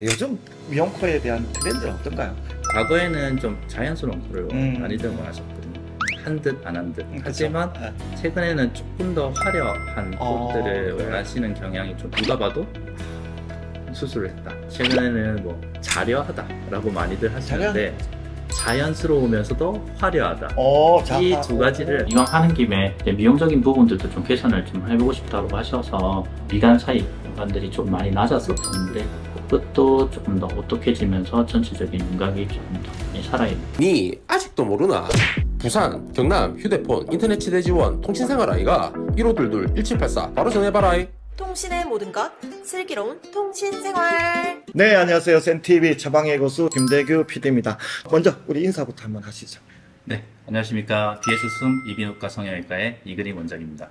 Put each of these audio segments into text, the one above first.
요즘 미용코에 대한 트렌드는 어떤가요? 과거에는 좀 자연스러운 코를 음. 많이들 원하셨거든요. 한 듯 안 한 듯. 음? 하지만 네. 최근에는 조금 더 화려한 어, 꽃들을 네. 원하시는 경향이 좀 누가 봐도 수술을 했다. 최근에는 뭐 자려하다라고 많이들 하시는데 자연스러우면서도 화려하다. 어, 자, 이 아, 두 어, 가지를 이왕 하는 김에 미용적인 부분들도 좀 개선을 좀 해보고 싶다고 하셔서 미간 사이 공간들이 좀 많이 낮았었는데 끝도 조금 더 오똑해지면서 전체적인 윤곽이 조금 더 많이 살아있는 니 아직도 모르나? 부산, 경남, 휴대폰, 인터넷 치대 지원, 통신생활 아이가 1522-1784 바로 전해봐라 통신의 모든 것 슬기로운 통신생활 네, 안녕하세요. 센TV 처방의 고수 김대규 PD입니다. 먼저 우리 인사부터 한번 하시죠. 네, 안녕하십니까. DS 숨 이비인후과 성형외과의 이근희 원장입니다.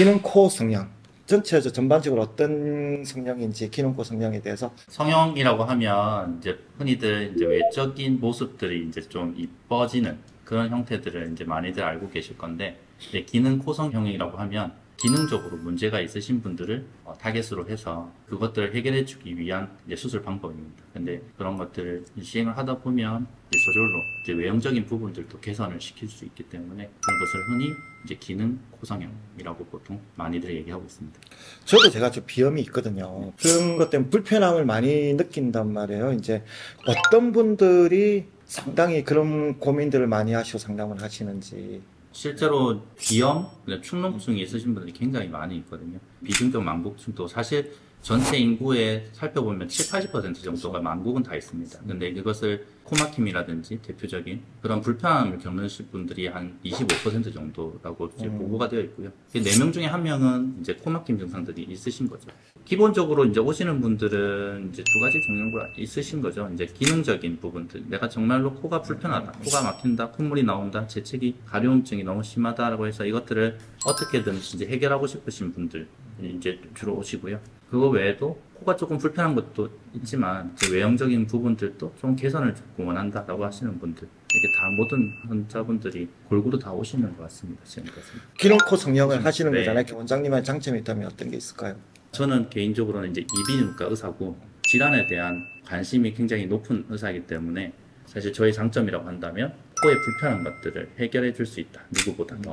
기능코 성형. 전체적으로 전반적으로 어떤 성형인지 기능코 성형에 대해서 성형이라고 하면 이제 흔히들 이제 외적인 모습들이 이제 좀 이뻐지는 그런 형태들을 이제 많이들 알고 계실 건데 이제 기능 코 성형이라고 하면 기능적으로 문제가 있으신 분들을 어, 타겟으로 해서 그것들을 해결해 주기 위한 수술 방법입니다. 근데 그런 것들을 시행을 하다 보면 이제 저절로 이제 외형적인 부분들도 개선을 시킬 수 있기 때문에 그런 것을 흔히 이제 기능 코성형이라고 보통 많이들 얘기하고 있습니다. 저도 제가 좀 비염이 있거든요. 그런 것 때문에 불편함을 많이 느낀단 말이에요. 이제 어떤 분들이 상당히 그런 고민들을 많이 하시고 상담을 하시는지 실제로 비염, 그다음에 축농증이 있으신 분들이 굉장히 많이 있거든요. 비중적 만국증도 사실 전체 인구에 살펴보면 7, 80% 정도가 만국은 다 있습니다. 근데 이것을 코막힘이라든지 대표적인 그런 불편함을 겪으실 분들이 한 25% 정도라고 이제 음. 보고가 되어 있고요. 4명 중에 한 명은 이제 코막힘 증상들이 있으신 거죠. 기본적으로 이제 오시는 분들은 이제 두 가지 증상가 있으신 거죠. 이제 기능적인 부분들. 내가 정말로 코가 불편하다, 코가 막힌다, 콧물이 나온다, 재채기, 가려움증이 너무 심하다라고 해서 이것들을 어떻게든 이제 해결하고 싶으신 분들 이제 주로 오시고요. 그거 외에도 코가 조금 불편한 것도 있지만 외형적인 부분들도 좀 개선을 조금 원한다라고 하시는 분들 이게 다 모든 환자분들이 골고루 다 오시는 것 같습니다. 지금까지. 기능코 성형을 하시는 네. 거잖아요. 원장님의 장점이 있다면 어떤 게 있을까요? 저는 개인적으로는 이제 이비인후과 의사고 질환에 대한 관심이 굉장히 높은 의사이기 때문에 사실 저의 장점이라고 한다면 코의 불편한 것들을 해결해 줄 수 있다 누구보다 더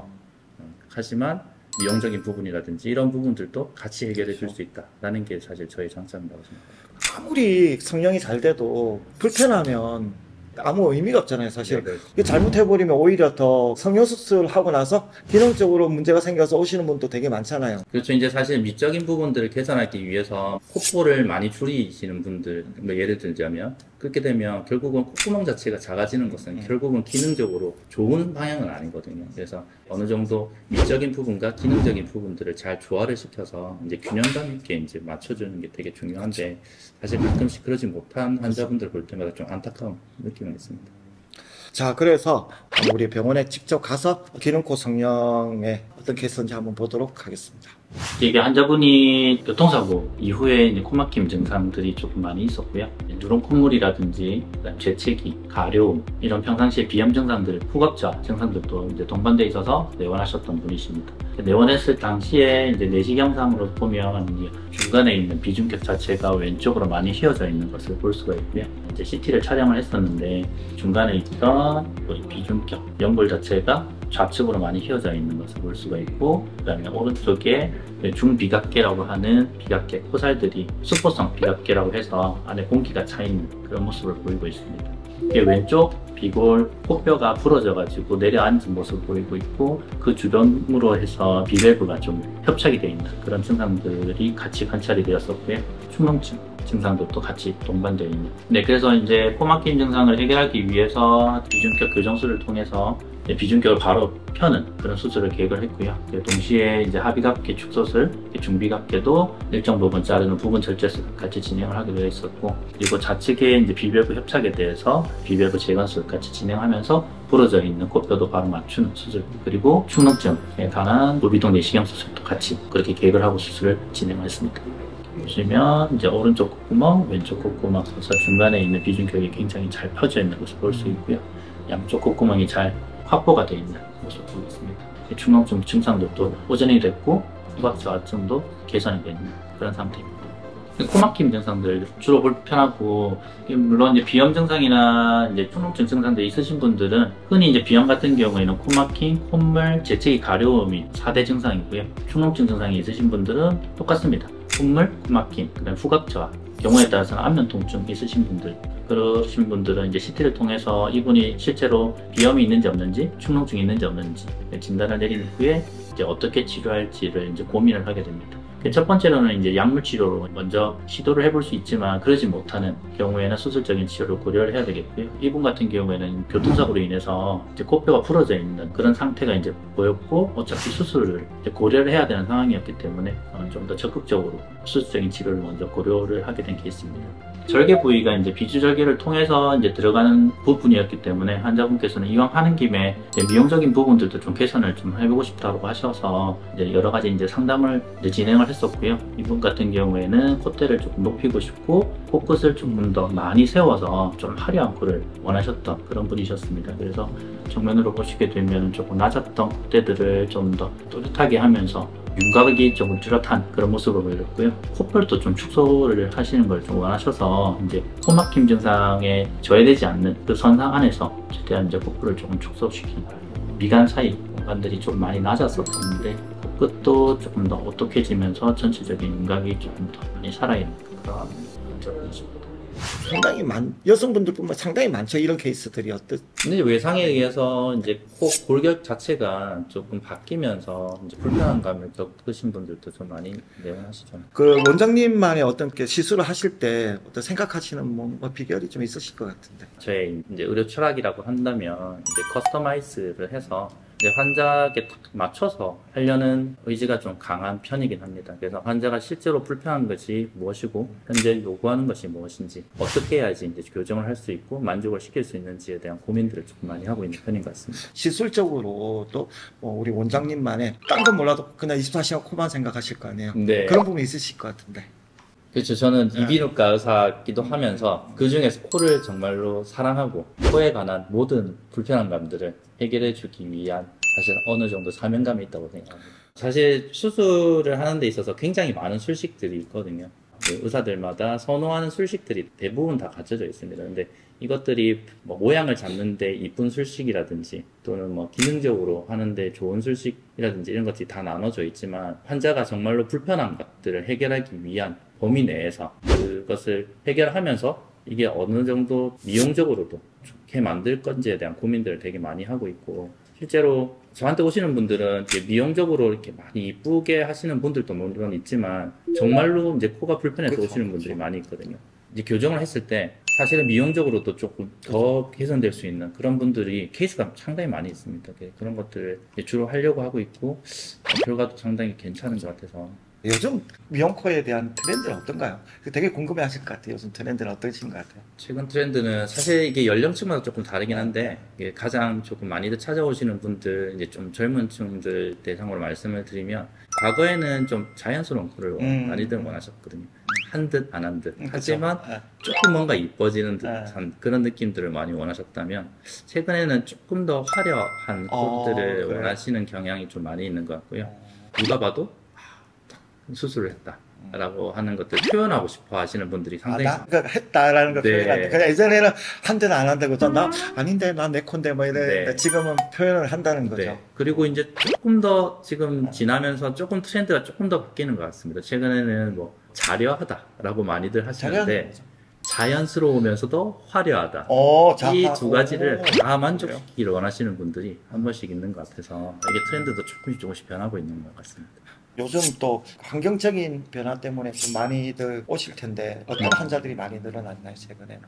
어, 하지만 미용적인 부분이라든지 이런 부분들도 같이 해결해 줄 수 있다라는 게 사실 저의 장점이라고 생각합니다. 아무리 성형이 잘 돼도 불편하면 아무 의미가 없잖아요, 사실. 네, 이게 잘못해버리면 오히려 더 성형수술을 하고 나서 기능적으로 문제가 생겨서 오시는 분도 되게 많잖아요. 그렇죠. 이제 사실 미적인 부분들을 개선하기 위해서 콧볼을 많이 줄이시는 분들, 뭐 예를 들자면, 그렇게 되면 결국은 콧구멍 자체가 작아지는 것은 결국은 기능적으로 좋은 방향은 아니거든요. 그래서 어느 정도 미적인 부분과 기능적인 부분들을 잘 조화를 시켜서 이제 균형감 있게 이제 맞춰주는 게 되게 중요한데, 사실 가끔씩 그러지 못한 환자분들 볼 때마다 좀 안타까운 느낌은 있습니다. 자, 그래서 우리 병원에 직접 가서 기능코 성형의 어떤 개선인지 한번 보도록 하겠습니다. 이게 환자분이 교통사고 이후에 이제 코막힘 증상들이 조금 많이 있었고요. 누런 콧물이라든지 그다음 재채기, 가려움 이런 평상시에 비염 증상들, 후각자 증상들도 이제 동반돼 있어서 내원하셨던 분이십니다. 내원했을 당시에 이제 내시 영상으로 보면 중간에 있는 비중격 자체가 왼쪽으로 많이 휘어져 있는 것을 볼 수가 있고요. 이제 CT를 촬영을 했었는데 중간에 있던 이 비중격 연골 자체가 좌측으로 많이 휘어져 있는 것을 볼 수가 있고 그 다음에 오른쪽에 중비각계라고 하는 비각계 코살들이 수포성 비각계라고 해서 안에 공기가 차 있는 그런 모습을 보이고 있습니다. 이게 왼쪽 비골 코뼈가 부러져가지고 내려앉은 모습을 보이고 있고 그 주변으로 해서 비밸브가 좀 협착이 되어 있는 그런 증상들이 같이 관찰이 되었었고요. 축농증 증상도 같이 동반되어 있는. 네, 그래서 이제 코막힘 증상을 해결하기 위해서 비중격 교정술을 통해서 비중격을 바로 펴는 그런 수술을 계획을 했고요. 그 동시에 이제 합의각계 축소술, 중비갑개도 일정 부분 자르는 부분 절제술 같이 진행을 하기로 했었고, 그리고 좌측에 이제 비밸브 협착에 대해서 비밸브 재건술 같이 진행하면서 부러져 있는 코뼈도 바로 맞추는 수술, 그리고 축농증에 관한 부비동 내시경 수술도 같이 그렇게 계획을 하고 수술을 진행을 했습니다. 보시면 이제 오른쪽 콧구멍, 왼쪽 콧구멍 서서 중간에 있는 비중격이 굉장히 잘 펴져 있는 것을 볼 수 있고요. 양쪽 콧구멍이 잘 확보가 되어 있는 모습을 보고 있습니다. 축농증 증상들도 보전이 됐고 후각저하증도 개선이 되는 그런 상태입니다. 코막힘 증상들 주로 불편하고 물론 이제 비염 증상이나 이제 축농증 증상들 있으신 분들은 흔히 이제 비염 같은 경우에는 코막힘, 콧물, 재채기, 가려움이 4대 증상이고요. 축농증 증상이 있으신 분들은 똑같습니다. 콧물, 코막힘, 그다음 후각 저하, 경우에 따라서는 안면 통증 있으신 분들 그러신 분들은 이제 CT를 통해서 이분이 실제로 비염이 있는지 없는지 축농증이 있는지 없는지 진단을 내린 후에 이제 어떻게 치료할지를 이제 고민을 하게 됩니다. 그첫 번째로는 이제 약물 치료로 먼저 시도를 해볼 수 있지만 그러지 못하는 경우에는 수술적인 치료를 고려를 해야 되겠고요. 이분 같은 경우에는 교통사고로 인해서 이제 코뼈가 부러져 있는 그런 상태가 이제 보였고 어차피 수술을 고려를 해야 되는 상황이었기 때문에 어, 좀더 적극적으로 수술적인 치료를 먼저 고려를 하게 된 케이스입니다. 절개 부위가 이제 비주절개를 통해서 이제 들어가는 부분이었기 때문에 환자분께서는 이왕 하는 김에 미용적인 부분들도 좀 개선을 좀 해보고 싶다고 하셔서 이제 여러 가지 이제 상담을 이제 진행을 했었고요. 이분 같은 경우에는 콧대를 조금 높이고 싶고 코끝을 조금 더 많이 세워서 좀 화려한 코를 원하셨던 그런 분이셨습니다. 그래서 정면으로 보시게 되면 조금 낮았던 콧대들을 좀 더 또렷하게 하면서 윤곽이 조금 뚜렷한 그런 모습을 보였고요. 콧볼도 좀 축소를 하시는 걸 좀 원하셔서 이제 코막힘 증상에 저해되지 않는 그 선상 안에서 최대한 이제 콧볼을 조금 축소시킨 미간 사이 공간들이 좀 많이 낮았었는데 끝도 조금 더 오똑해지면서 전체적인 윤곽이 조금 더 많이 살아있는 그런 점이었습니다. 상당히 많 여성분들뿐만 상당히 많죠 이런 케이스들이 어떻 근데 외상에 의해서 이제 코 골격 자체가 조금 바뀌면서 이제 불편한 감을 겪으신 분들도 좀 많이 내용하시죠. 그 원장님만의 어떤 게 시술을 하실 때 어떤 생각하시는 뭔가 비결이 좀 있으실 것 같은데 저의 이제 의료 철학이라고 한다면 이제 커스터마이즈를 해서 이제 환자에게 딱 맞춰서 하려는 의지가 좀 강한 편이긴 합니다. 그래서 환자가 실제로 불편한 것이 무엇이고 현재 요구하는 것이 무엇인지 어떻게 해야지 이제 교정을 할 수 있고 만족을 시킬 수 있는지에 대한 고민들을 조금 많이 하고 있는 편인 것 같습니다. 시술적으로 또 뭐 우리 원장님만의 딴 건 몰라도 그냥 24시간 코만 생각하실 거 아니에요 네. 그런 부분이 있으실 것 같은데 그렇죠. 저는 이비인후과 의사기도 하면서 그 중에서 코를 정말로 사랑하고 코에 관한 모든 불편한 감들을 해결해 주기 위한 사실 어느 정도 사명감이 있다고 생각합니다. 사실 수술을 하는 데 있어서 굉장히 많은 술식들이 있거든요. 그 의사들마다 선호하는 술식들이 대부분 다 갖춰져 있습니다. 근데 이것들이 뭐 모양을 잡는데 이쁜 술식이라든지 또는 뭐 기능적으로 하는데 좋은 술식이라든지 이런 것들이 다 나눠져 있지만 환자가 정말로 불편한 것들을 해결하기 위한 범위 내에서 그것을 해결하면서 이게 어느 정도 미용적으로도 좋게 만들 건지에 대한 고민들을 되게 많이 하고 있고 실제로 저한테 오시는 분들은 미용적으로 이렇게 많이 이쁘게 하시는 분들도 물론 있지만 정말로 이제 코가 불편해서 그렇죠, 오시는 분들이 그렇죠. 많이 있거든요. 이제 교정을 했을 때 사실은 미용적으로도 조금 더 개선될 수 있는 그런 분들이 케이스가 상당히 많이 있습니다. 그- 그런 것들을 주로 하려고 하고 있고 결과도 상당히 괜찮은 것 같아서 요즘 미용코에 대한 트렌드는 어떤가요? 되게 궁금해하실 것 같아요 요즘 트렌드는 어떠신 것 같아요 최근 트렌드는 사실 이게 연령층마다 조금 다르긴 한데 가장 조금 많이들 찾아오시는 분들 이제 좀 젊은 층들 대상으로 말씀을 드리면 과거에는 좀 자연스러운 코를 음. 많이들 원하셨거든요. 한 듯 안 한 듯. 음, 그쵸? 하지만 아, 조금 뭔가 이뻐지는 네. 듯한 그런 느낌들을 많이 원하셨다면 최근에는 조금 더 화려한 어, 콧들을 그래요? 원하시는 경향이 좀 많이 있는 것 같고요. 누가 봐도 아, 딱 수술을 했다라고 하는 것들 표현하고 싶어 하시는 분들이 아, 상당히 나 그러니까 했다라는 걸 네. 표현한다. 그냥 예전에는 한 대는 안 한다고 저나 아닌데 나 내 콘데 뭐 이랬는데 네. 지금은 표현을 한다는 거죠. 네. 그리고 이제 조금 더 지금 지나면서 조금 트렌드가 조금 더 바뀌는 것 같습니다. 최근에는 뭐 자려하다라고 많이들 하시는데 자연스러우면서도 화려하다. 어, 자, 이 아, 두 가지를 오, 다? 만족시키기를 원하시는 분들이 한 번씩 있는 것 같아서 이게 트렌드도 조금씩 조금씩 변하고 있는 것 같습니다. 요즘 또 환경적인 변화 때문에 좀 많이들 오실 텐데 어떤 환자들이 많이 늘어났나요 최근에는?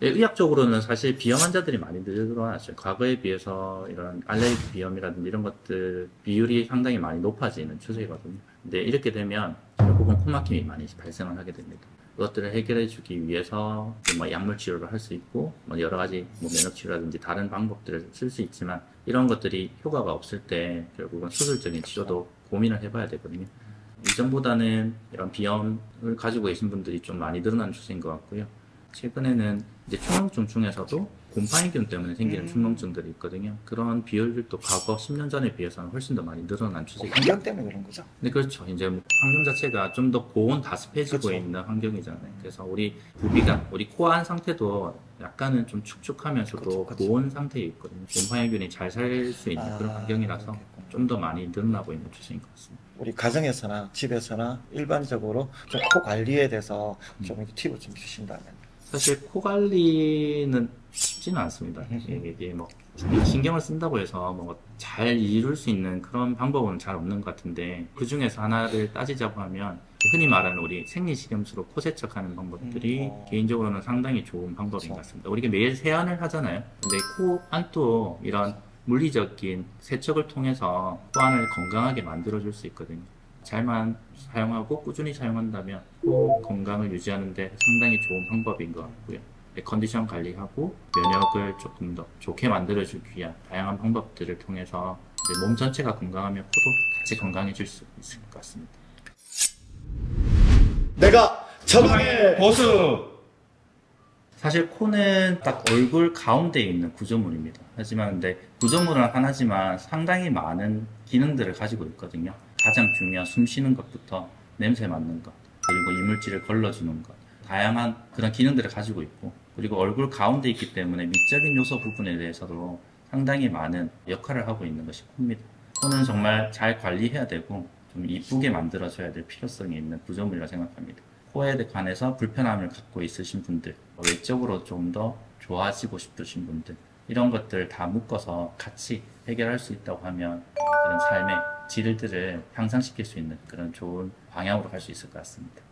네, 의학적으로는 사실 비염 환자들이 많이 늘어났죠. 과거에 비해서 이런 알레르기 비염이라든지 이런 것들 비율이 상당히 많이 높아지는 추세거든요. 근데 이렇게 되면 결국은 코막힘이 많이 발생을 하게 됩니다. 그것들을 해결해 주기 위해서 뭐 약물 치료를 할 수 있고 뭐 여러 가지 뭐 면역 치료라든지 다른 방법들을 쓸 수 있지만 이런 것들이 효과가 없을 때 결국은 수술적인 치료도 고민을 해봐야 되거든요. 이전보다는 이런 비염을 가지고 계신 분들이 좀 많이 늘어난 추세인 것 같고요. 최근에는 이제 충농증 중에서도 곰팡이균 때문에 생기는 음. 축농증들이 있거든요. 그런 비율들도 과거 10년 전에 비해서는 훨씬 더 많이 늘어난 추세입니다. 환경 때문에 그런 거죠. 네, 그렇죠. 이제 뭐 환경 자체가 좀 더 고온 다습해지고 그렇죠. 있는 환경이잖아요. 그래서 우리 부비가, 우리 코안 상태도 약간은 좀 축축하면서도 그렇죠, 그렇죠. 고온 상태에 있거든요. 곰팡이균이 잘 살 수 있는 그런 아, 환경이라서 그렇겠구나. 좀더 많이 늘어나고 있는 추세인 것 같습니다. 우리 가정에서나 집에서나 일반적으로 좀 코 관리에 대해서 좀 이렇게 팁을 좀 주신다면. 사실 코 관리는 쉽지는 않습니다. 음. 이게, 이게 뭐 신경을 쓴다고 해서 뭐 잘 이룰 수 있는 그런 방법은 잘 없는 것 같은데 그 중에서 하나를 따지자고 하면 흔히 말하는 우리 생리식염수로 코 세척하는 방법들이 음, 어. 개인적으로는 상당히 좋은 방법인 그렇죠. 것 같습니다. 우리가 매일 세안을 하잖아요. 근데 코 안도 이런 물리적인 세척을 통해서 코 안을 건강하게 만들어줄 수 있거든요. 잘만 사용하고 꾸준히 사용한다면 코 건강을 유지하는 데 상당히 좋은 방법인 것 같고요. 컨디션 관리하고 면역을 조금 더 좋게 만들어주기 위한 다양한 방법들을 통해서 몸 전체가 건강하면 코도 같이 건강해질 수 있을 것 같습니다. 내가 저방의 보수! 사실 코는 딱 얼굴 가운데에 있는 구조물입니다. 하지만 근데 구조물은 하나지만 상당히 많은 기능들을 가지고 있거든요. 가장 중요한 숨 쉬는 것부터 냄새 맡는 것, 그리고 이물질을 걸러주는 것, 다양한 그런 기능들을 가지고 있고, 그리고 얼굴 가운데 있기 때문에 미적인 요소 부분에 대해서도 상당히 많은 역할을 하고 있는 것이 코입니다. 코는 정말 잘 관리해야 되고, 좀 이쁘게 만들어줘야 될 필요성이 있는 구조물이라 생각합니다. 코에 관해서 불편함을 갖고 있으신 분들, 외적으로 좀 더 좋아지고 싶으신 분들, 이런 것들 다 묶어서 같이 해결할 수 있다고 하면 그런 삶의 질들을 향상시킬 수 있는 그런 좋은 방향으로 갈 수 있을 것 같습니다.